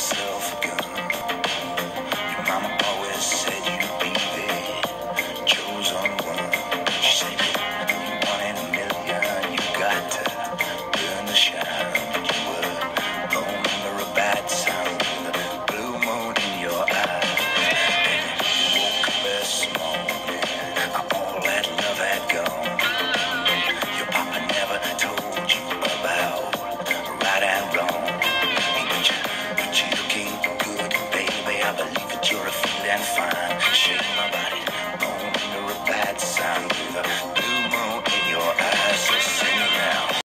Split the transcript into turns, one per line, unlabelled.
yourself. and fine. Shake my body.